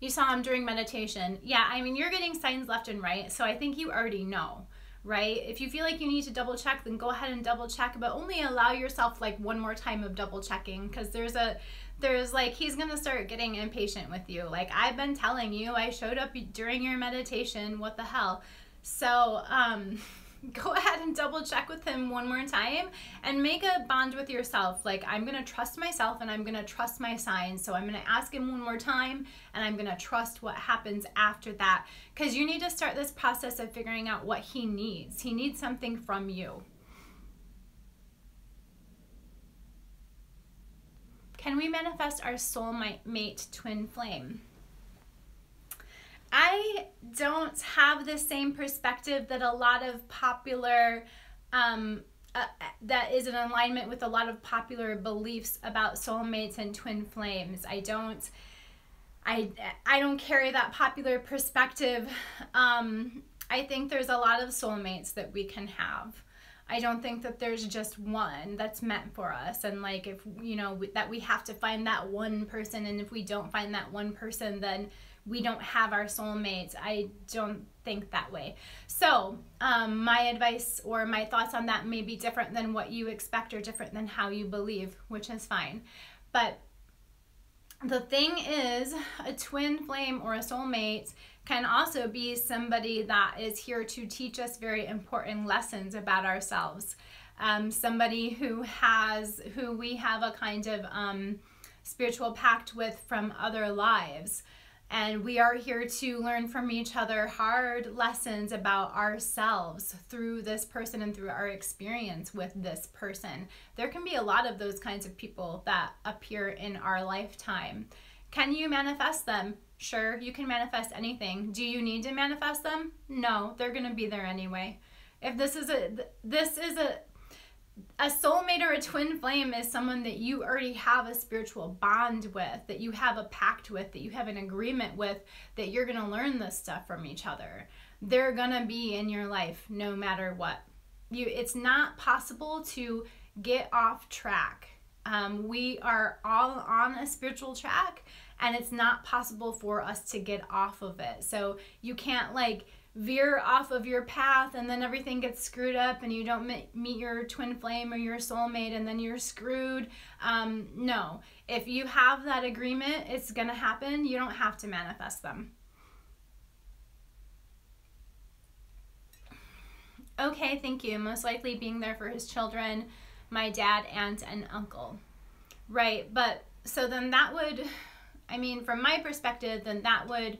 Speaker 1: you saw him during meditation yeah i mean you're getting signs left and right so i think you already know right? If you feel like you need to double check, then go ahead and double check, but only allow yourself like one more time of double checking because there's a there's like he's gonna start getting impatient with you. Like i've been telling you i showed up during your meditation what the hell. So um go ahead and double check with him one more time and make a bond with yourself. Like i'm gonna trust myself and i'm gonna trust my signs. So i'm gonna ask him one more time and i'm gonna trust what happens after that. Because you need to start this process of figuring out what he needs. He needs something from you Can we manifest our soulmate twin flame? I don't have the same perspective that a lot of popular, um, uh, that is in alignment with a lot of popular beliefs about soulmates and twin flames. I don't. I, I don't carry that popular perspective. Um, I think there's a lot of soulmates that we can have. I don't think that there's just one that's meant for us. And like, if, you know, that we have to find that one person. And if we don't find that one person, then we don't have our soulmates. I don't think that way. So, um, my advice or my thoughts on that may be different than what you expect or different than how you believe, which is fine. But the thing is, a twin flame or a soulmate can also be somebody that is here to teach us very important lessons about ourselves. Um, somebody who has, who we have a kind of um, spiritual pact with from other lives. And we are here to learn from each other hard lessons about ourselves through this person and through our experience with this person. There can be a lot of those kinds of people that appear in our lifetime. Can you manifest them? Sure, you can manifest anything. Do you need to manifest them? No, they're going to be there anyway. If this is a this is a a soulmate or a twin flame is someone that you already have a spiritual bond with, that you have a pact with, that you have an agreement with, that you're going to learn this stuff from each other. They're going to be in your life no matter what. You it's not possible to get off track. Um, we are all on a spiritual track and it's not possible for us to get off of it. So you can't like veer off of your path and then everything gets screwed up and you don't meet your twin flame or your soulmate and then you're screwed. Um, no, if you have that agreement, it's going to happen. You don't have to manifest them. Okay, thank you. Most likely being there for his children, my dad, aunt, and uncle. Right, but so then that would I mean, from my perspective, then that would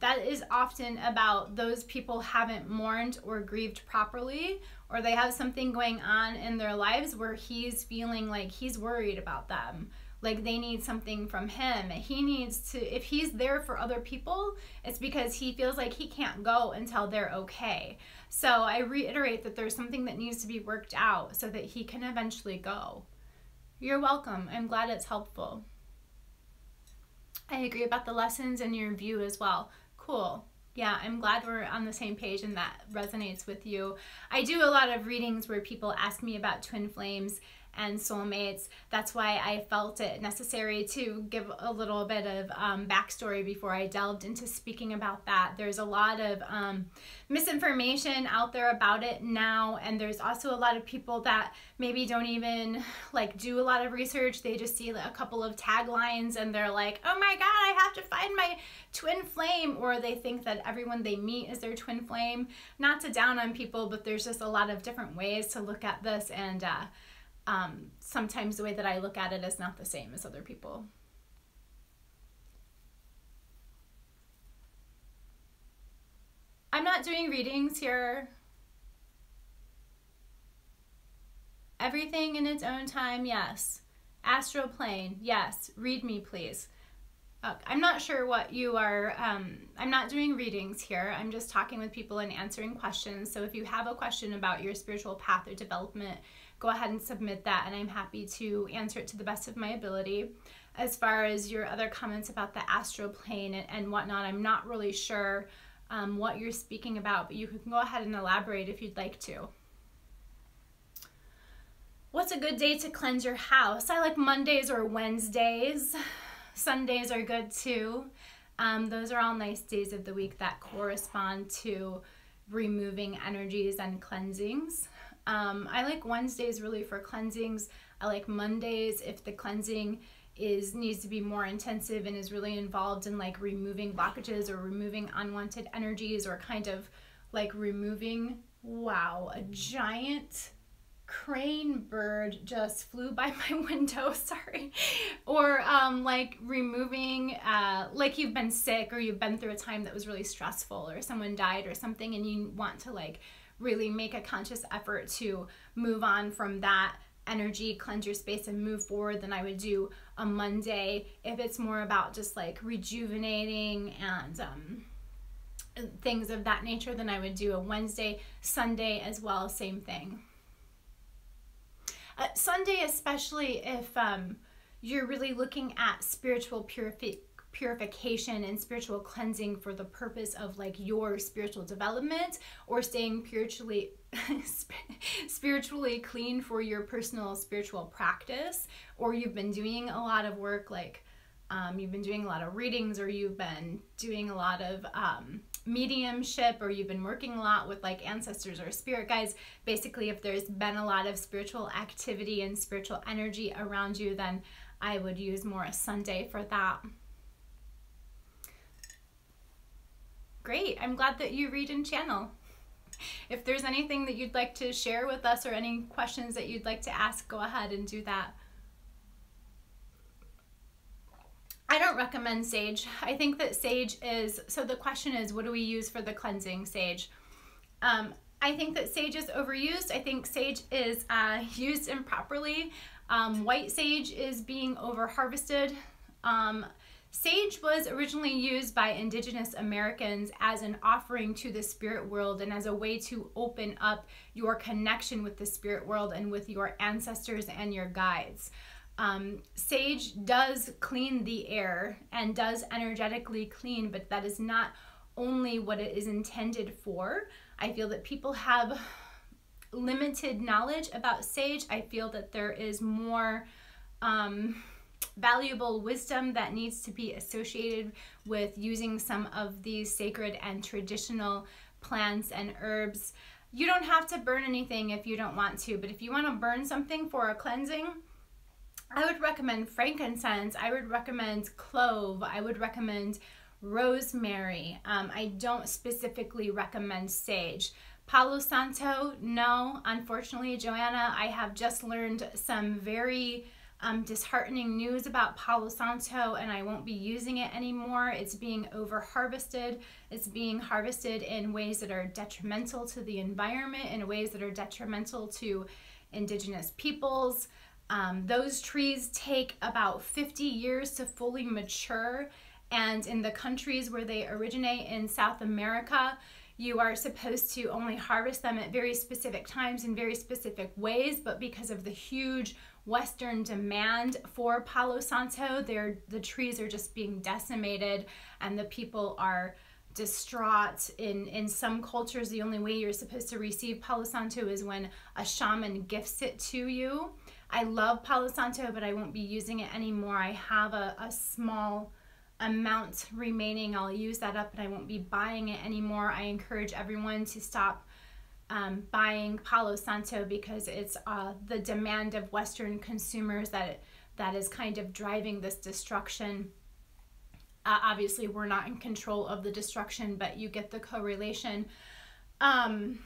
Speaker 1: that is often about those people haven't mourned or grieved properly or they have something going on in their lives where he's feeling like he's worried about them like they need something from him he needs to if he's there for other people it's because he feels like he can't go until they're okay so i reiterate that there's something that needs to be worked out so that he can eventually go you're welcome i'm glad it's helpful I agree about the lessons and your view as well. Cool. Yeah, I'm glad we're on the same page and that resonates with you. I do a lot of readings where people ask me about twin flames and soulmates. That's why I felt it necessary to give a little bit of um, backstory before I delved into speaking about that. There's a lot of um, misinformation out there about it now, and there's also a lot of people that maybe don't even like do a lot of research. They just see a couple of taglines and they're like, oh my god, I have to find my twin flame, or they think that everyone they meet is their twin flame. Not to down on people, but there's just a lot of different ways to look at this and uh, um, sometimes the way that I look at it is not the same as other people. I'm not doing readings here. Everything in its own time, yes. Astral plane, yes. Read me, please. I'm not sure what you are, um, I'm not doing readings here. I'm just talking with people and answering questions. So if you have a question about your spiritual path or development, go ahead and submit that, and I'm happy to answer it to the best of my ability. As far as your other comments about the astral plane and, and whatnot, I'm not really sure um, what you're speaking about, but you can go ahead and elaborate if you'd like to. What's a good day to cleanse your house? I like Mondays or Wednesdays. Sundays are good too. Um, those are all nice days of the week that correspond to removing energies and cleansings. Um, I like Wednesdays really for cleansings. I like Mondays if the cleansing is needs to be more intensive and is really involved in like removing blockages or removing unwanted energies or kind of like removing wow a giant crane bird just flew by my window sorry or um, like removing uh, like you've been sick or you've been through a time that was really stressful or someone died or something and you want to like really make a conscious effort to move on from that energy, cleanse your space, and move forward, then I would do a Monday. If it's more about just like rejuvenating and um, things of that nature, then I would do a Wednesday, Sunday as well, same thing. Uh, Sunday, especially if um, you're really looking at spiritual purification purification and spiritual cleansing for the purpose of like your spiritual development or staying spiritually spiritually clean for your personal spiritual practice or you've been doing a lot of work like um, you've been doing a lot of readings or you've been doing a lot of um, mediumship or you've been working a lot with like ancestors or spirit guides basically if there's been a lot of spiritual activity and spiritual energy around you then i would use more a sunday for that Great. I'm glad that you read and channel. If there's anything that you'd like to share with us or any questions that you'd like to ask, go ahead and do that. I don't recommend sage. I think that sage is, so the question is, what do we use for the cleansing sage? Um, I think that sage is overused. I think sage is uh, used improperly. Um, white sage is being over harvested. Um, Sage was originally used by indigenous Americans as an offering to the spirit world and as a way to open up your connection with the spirit world and with your ancestors and your guides. Um, sage does clean the air and does energetically clean, but that is not only what it is intended for. I feel that people have limited knowledge about sage. I feel that there is more. Um, valuable wisdom that needs to be associated with using some of these sacred and traditional plants and herbs. You don't have to burn anything if you don't want to, but if you want to burn something for a cleansing, I would recommend frankincense. I would recommend clove. I would recommend rosemary. Um, I don't specifically recommend sage. Palo Santo, no. Unfortunately, Joanna, I have just learned some very um, disheartening news about Palo Santo and I won't be using it anymore. It's being over harvested. It's being harvested in ways that are detrimental to the environment, in ways that are detrimental to indigenous peoples. Um, those trees take about 50 years to fully mature. And in the countries where they originate in South America, you are supposed to only harvest them at very specific times in very specific ways, but because of the huge Western demand for Palo Santo. They're, the trees are just being decimated and the people are distraught. In, in some cultures, the only way you're supposed to receive Palo Santo is when a shaman gifts it to you. I love Palo Santo, but I won't be using it anymore. I have a, a small amount remaining. I'll use that up and I won't be buying it anymore. I encourage everyone to stop um, buying Palo Santo because it's uh, the demand of Western consumers that that is kind of driving this destruction. Uh, obviously, we're not in control of the destruction, but you get the correlation. Um,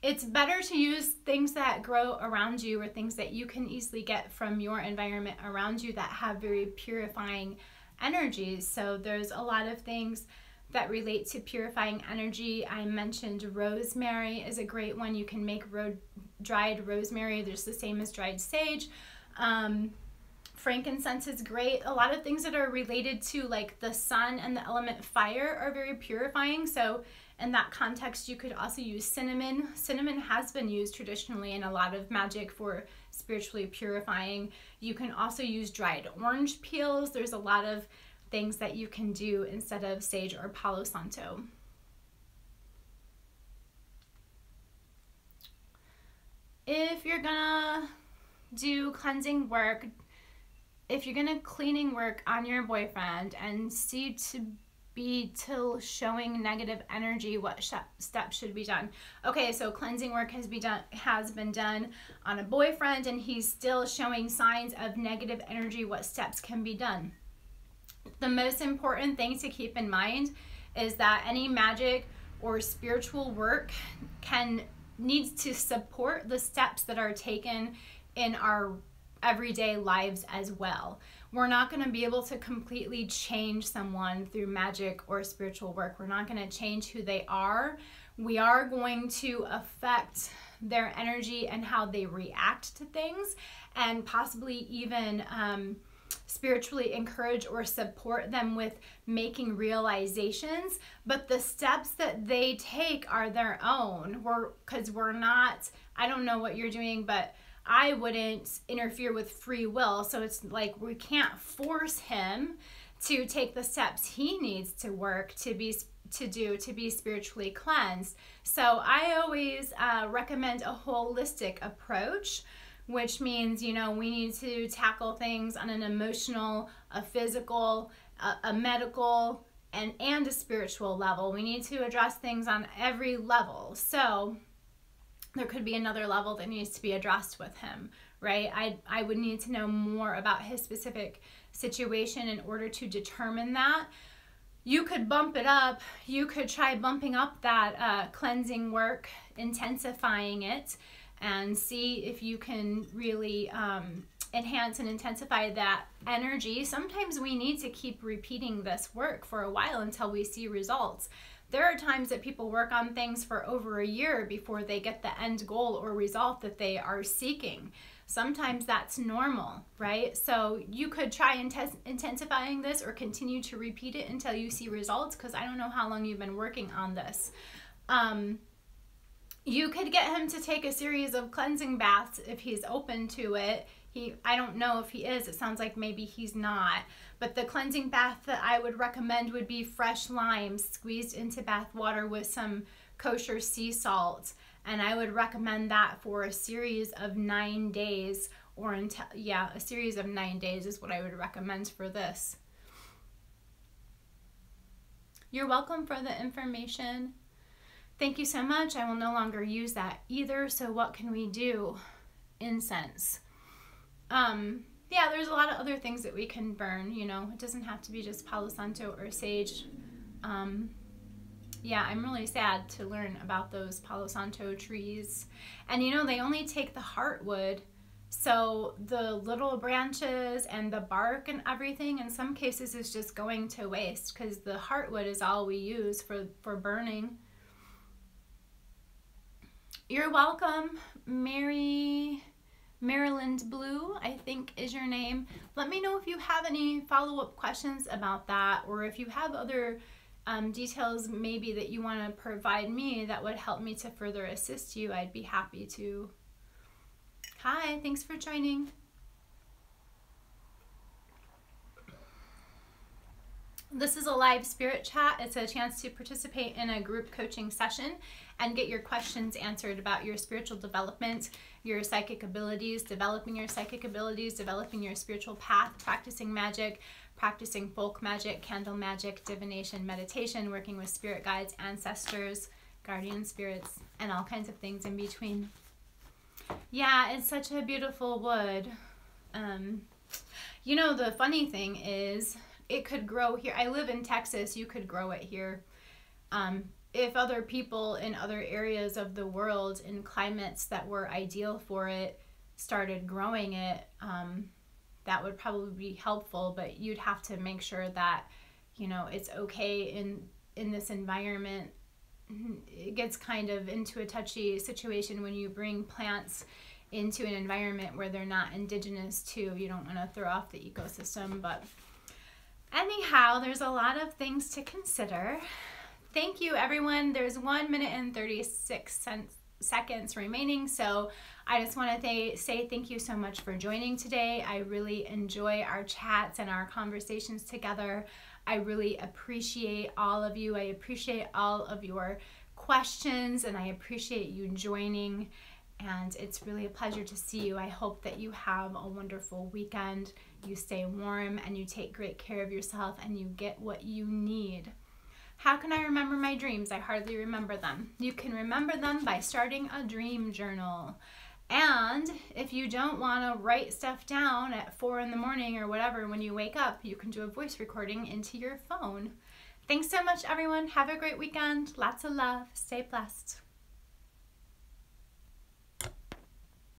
Speaker 1: it's better to use things that grow around you or things that you can easily get from your environment around you that have very purifying energies. So there's a lot of things that relate to purifying energy. I mentioned rosemary is a great one. You can make ro- dried rosemary. There's the same as dried sage. Um, frankincense is great. A lot of things that are related to like the sun and the element fire are very purifying. So in that context, you could also use cinnamon. Cinnamon has been used traditionally in a lot of magic for spiritually purifying. You can also use dried orange peels. There's a lot of things that you can do instead of sage or palo santo. If you're gonna do cleansing work, if you're gonna cleaning work on your boyfriend and see to be till showing negative energy, what steps should be done? Okay, so cleansing work has been done has been done on a boyfriend and he's still showing signs of negative energy. What steps can be done? The most important thing to keep in mind is that any magic or spiritual work can needs to support the steps that are taken in our everyday lives as well. We're not going to be able to completely change someone through magic or spiritual work. We're not going to change who they are. We are going to affect their energy and how they react to things, and possibly even um, spiritually encourage or support them with making realizations. But the steps that they take are their own. We're because we're not. I don't know what you're doing, but I wouldn't interfere with free will. So it's like we can't force him to take the steps he needs to work to be to do to be spiritually cleansed. So I always uh, recommend a holistic approach, which means you know we need to tackle things on an emotional, a physical, a, a medical, and and a spiritual level. We need to address things on every level. So there could be another level that needs to be addressed with him, right? I I would need to know more about his specific situation in order to determine that you could bump it up. You could try bumping up that uh, cleansing work, intensifying it, and see if you can really um, enhance and intensify that energy. Sometimes we need to keep repeating this work for a while until we see results. There are times that people work on things for over a year before they get the end goal or result that they are seeking sometimes that's normal, right? So you could try intes- intensifying this or continue to repeat it until you see results because I don't know how long you've been working on this. Um, you could get him to take a series of cleansing baths if he's open to it. He, I don't know if he is. It sounds like maybe he's not. But the cleansing bath that I would recommend would be fresh limes squeezed into bath water with some kosher sea salt and I would recommend that for a series of nine days or until yeah a series of nine days is what I would recommend for this. You're welcome for the information. Thank you so much. I will no longer use that either. So what can we do? Incense. Um, yeah, there's a lot of other things that we can burn. You know, it doesn't have to be just Palo Santo or sage. Um, yeah, I'm really sad to learn about those Palo Santo trees. And you know, they only take the heartwood. So the little branches and the bark and everything in some cases is just going to waste because the heartwood is all we use for, for burning. You're welcome, Mary Maryland Blue, I think is your name. Let me know if you have any follow-up questions about that or if you have other um, details maybe that you want to provide me that would help me to further assist you, I'd be happy to. Hi, thanks for joining. This is a live spirit chat. It's a chance to participate in a group coaching session and get your questions answered about your spiritual development, your psychic abilities, developing your psychic abilities, developing your spiritual path, practicing magic, practicing folk magic, candle magic, divination, meditation, working with spirit guides, ancestors, guardian spirits, and all kinds of things in between. Yeah, it's such a beautiful wood. Um, you know, the funny thing is, it could grow here. I live in Texas, you could grow it here. Um, if other people in other areas of the world in climates that were ideal for it started growing it, um, that would probably be helpful but you'd have to make sure that you know it's okay in in this environment it gets kind of into a touchy situation when you bring plants into an environment where they're not indigenous to you don't want to throw off the ecosystem but anyhow there's a lot of things to consider thank you everyone there's one minute and 36 cents seconds remaining. So I just want to say thank you so much for joining today. I really enjoy our chats and our conversations together. I really appreciate all of you. I appreciate all of your questions and I appreciate you joining. And it's really a pleasure to see you. I hope that you have a wonderful weekend. You stay warm and you take great care of yourself and you get what you need. How can I remember my dreams? I hardly remember them. You can remember them by starting a dream journal. And if you don't want to write stuff down at four in the morning or whatever when you wake up, you can do a voice recording into your phone. Thanks so much, everyone. Have a great weekend. Lots of love. Stay blessed.